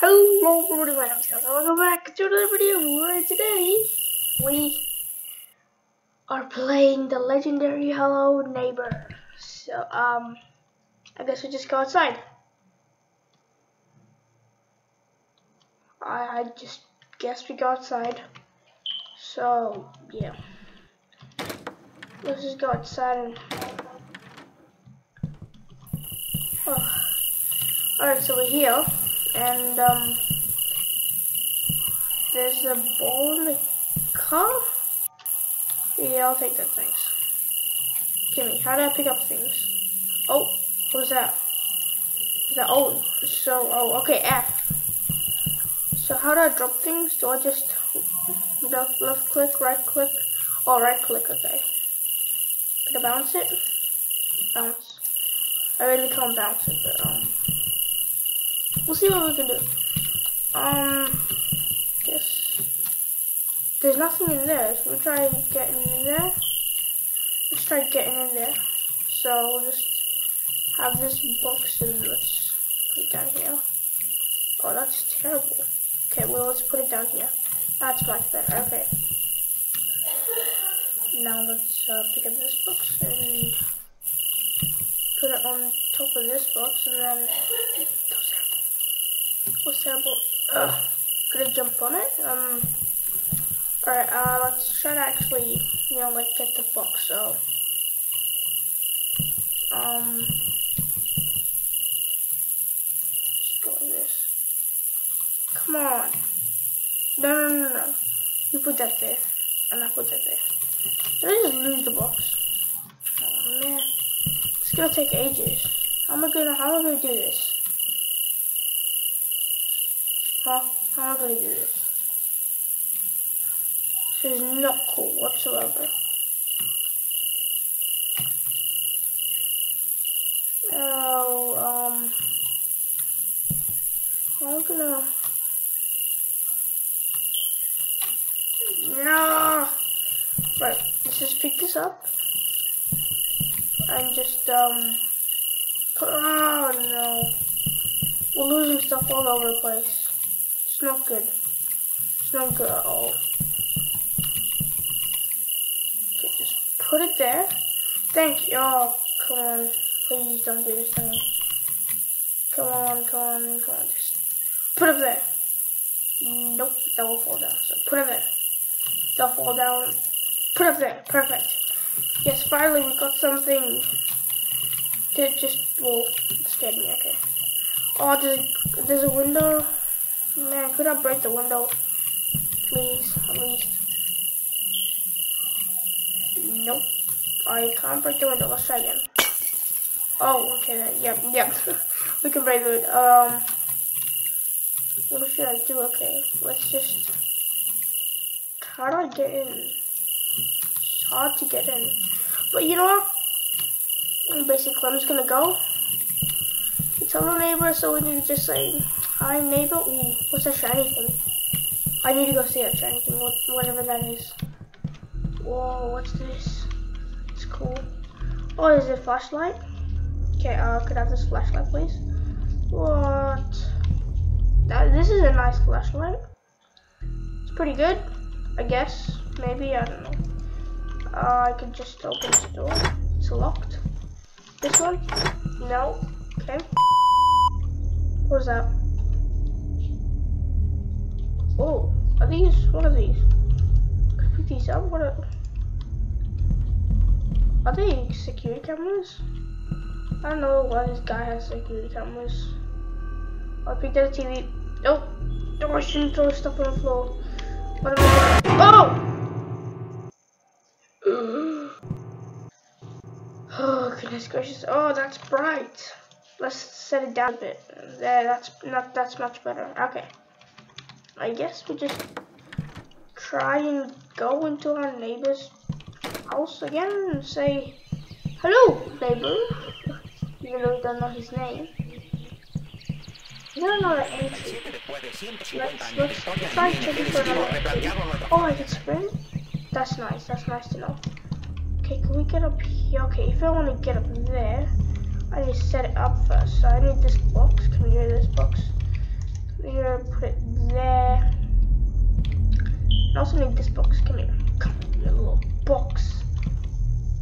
Hello everybody, my name is Kelsey. Welcome back to another video where today we are playing the legendary Hello Neighbor. So, um, I guess we just go outside. I, I just guess we go outside. So, yeah. Let's just go outside and... Oh. Alright, so we're here and um, there's a ball in the car. Yeah, I'll take that, thanks. Kimmy, how do I pick up things? Oh, what was that? That oh, so oh, okay, F. So how do I drop things? Do I just left, left click, right click? Oh, right click, okay. Can I bounce it? Bounce. I really can't bounce it, but um. We'll see what we can do. Um, guess there's nothing in there. So we'll try getting in there. Let's try getting in there. So we'll just have this box and let's put it down here. Oh, that's terrible. Okay, well let's put it down here. That's much better. Okay. Now let's uh, pick up this box and put it on top of this box and then That about? Ugh. Gonna jump on it. Um. Alright, uh, let's try to actually, you know, like, get the box, so. Um. Let's go like this. Come on. No, no, no, no. You put that there. And I put that there. Did I just lose the box? Oh, man. It's gonna take ages. How am I gonna, how am I gonna do this? How, how am I gonna do this? This is not cool whatsoever. Oh, um, I'm gonna, no, right, let's just pick this up, and just, um, oh no, we're losing stuff all over the place. It's not good. It's not good at all. Okay, just put it there. Thank you. Oh, come on. Please don't do this to me. Come on, come on, come on. Just put it there. Nope, that will fall down. So put it there. That'll fall down. Put it there. Perfect. Yes, finally we got something. It just, well, scared me, okay. Oh, there's a, there's a window. Man, could I break the window? Please, at least. Nope. I can't break the window. Let's try again. Oh, okay. Yep, yep. we can break it. Um, what should I do? Okay, let's just. How do I get in? It's hard to get in. But you know what? Basically, I'm just gonna go. Tell the neighbor, so we to just say Hi neighbor. Ooh, what's a shiny thing? I need to go see a shiny thing, what, whatever that is. Whoa, what's this? It's cool. Oh, is it a flashlight? Okay, uh, could I have this flashlight, please? What? That, this is a nice flashlight. It's pretty good, I guess. Maybe, I don't know. Uh, I could just open this door. It's locked. This one? No. Okay. What was that? Oh, are these? What are these? I pick these up? What are? Are they security cameras? I don't know why this guy has security cameras. I picked up the TV. Oh, I shouldn't throw stuff on the floor. What am I Oh! oh, goodness gracious. Oh, that's bright. Let's set it down a bit. There, that's not. That's much better. Okay. I guess we just try and go into our neighbor's house again and say, Hello, neighbor. Even though we don't know his name. We don't know. Let's, let's try for another. Oh, I can sprint? That's nice, that's nice to know. Okay, can we get up here? Okay, if I want to get up there, I need to set it up first. So I need this box. Can we go this box? We're gonna put it there. I also need this box. Come here. Come on, little box.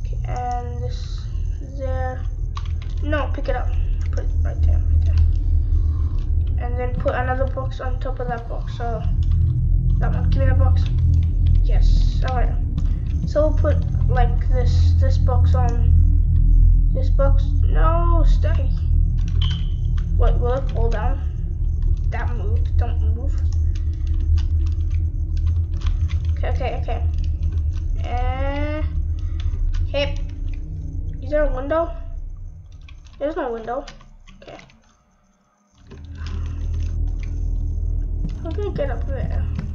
Okay, and this there. No, pick it up. Put it right there, right there. And then put another box on top of that box. So that one. Give me box. Yes. Alright. So we'll put like this this box on this box. No stay. What will it fall down? That moved. Don't move. Okay, okay, okay. Uh, okay. Is there a window? There's no window. Okay. How can I get up there?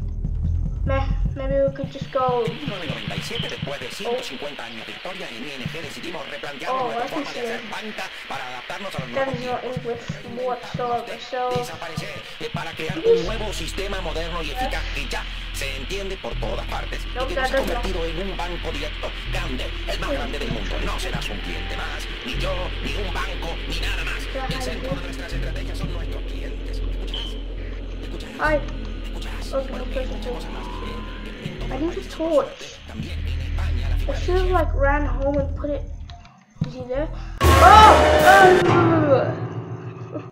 Meh, maybe we could just go. 1997, después de 150 años de historia, en ING decidimos replantearnos Oh, nuestra forma de see hacer it. banca para adaptarnos a los That nuevos is not tiempos. English whatsoever. So, Desaparecer para crear un nuevo sistema moderno y eficaz que ya se entiende por todas partes No, y que nos ha convertido en un banco directo grande, el más grande del mundo. No serás un cliente más, ni yo, ni un banco, ni nada más. El centro de nuestras estrategias son nuestros clientes. ¿Escucharás? ¿Escucharás? I. I need a torch. I should have like ran home and put it. Is he there? Oh! oh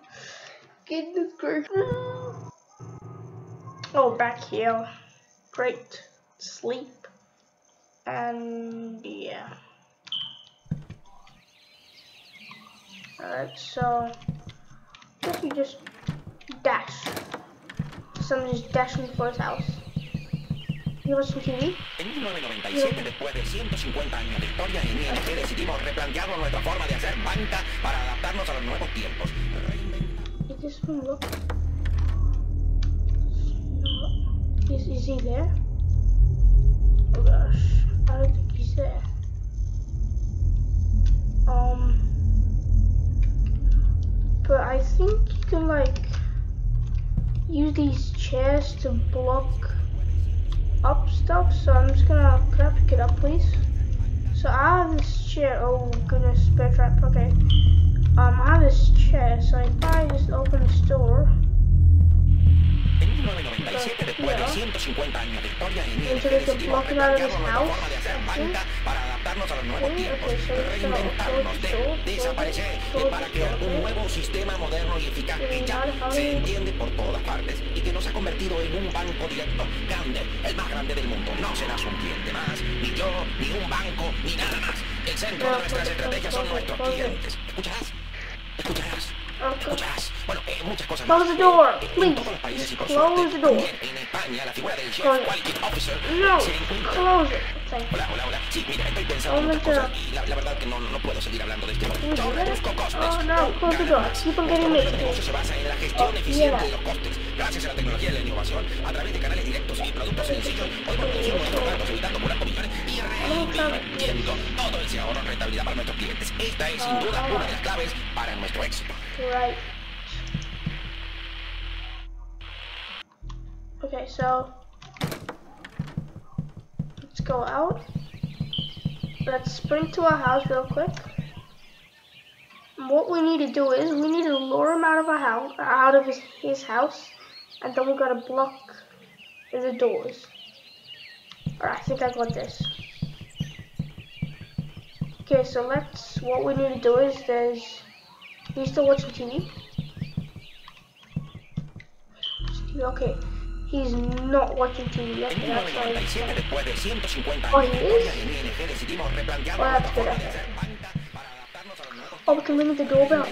Goodness gracious. Oh, back here. Great. Sleep. And yeah. Alright, so. I guess we just dash. Someone just for his house. You watch some TV? En 1997, después de 150 años de historia, en ING decidimos replantearnos nuestra forma de hacer banca para adaptarnos a los nuevos tiempos. Reinventar- Is this one look? No. Is, is he there? Oh gosh, I don't think he's there. Um, but I think you can like use these chairs to block up stuff. So I'm just gonna can I pick it up, please? So I have this chair. Oh goodness, bear trap. Okay. Um, I have this chair, so if I just open the store, En 1997, después de 150 años de historia, en ING block out of house. forma a los nuevos tiempos. Reinventarnos, de- desaparecer para crear un nuevo sistema moderno y eficaz que ya se entiende por todas partes y que nos ha convertido en un banco directo grande, el más grande del mundo. No serás un cliente más, ni yo, ni un banco, ni nada más. El centro de nuestras estrategias son nuestros clientes. ¿Escucharás? ¿Escucharás? Eh, muchas cosas Close the door, Eh, please. Close the door. en España la figura del. Quality Officer No, se encuentra... close it. Hola, hola, hola. Sí, mira, estoy pensando muchas cosas y la, la verdad que no, no puedo seguir hablando de este costes. Oh no, close the door. más. Keep on Nuestro getting modelo de me. negocio se basa en la gestión Oh, eficiente yeah. de los costes. Gracias a la tecnología y la innovación, a través de canales directos y productos sencillos, podemos reducir nuestros gastos evitando puras comisiones y reinvirtiendo todo ese ahorro en rentabilidad para nuestros clientes. Esta es sin duda una de las claves para nuestro éxito. Right. Okay, so let's go out. Let's sprint to our house real quick. And what we need to do is we need to lure him out of our house, out of his, his house, and then we gotta block the doors. Alright, I think I got this. Okay, so let's. What we need to do is there's. He's still watching TV. Okay, he's not watching TV. Okay, that's why. 1997, después de 150 Oh, he is? Oh, that's good, Oh, we can ring the doorbell.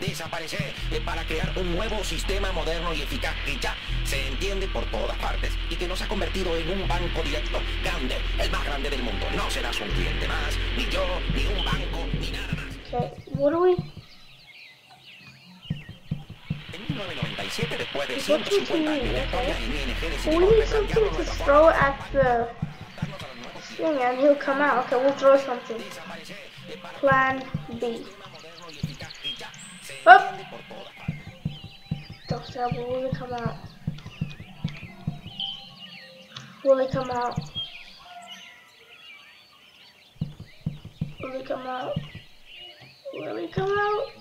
Desaparecer para crear un nuevo sistema moderno y eficaz que ya se entiende por todas partes y que nos ha convertido en un banco directo grande, el más grande del mundo. No serás un cliente más, ni yo, ni un banco, ni nada más. Okay, what do we? 1997, después de It's what you 150 años de need, historia, okay? We need something to throw at the de adaptarnos a los nuevos thing, and he'll come out. Okay, we'll throw something. Plan B. sistema moderno y eficaz que ya se Up. entiende por todas partes. Don't say, will he come out? Will he come out? Will he come out? Will they come out?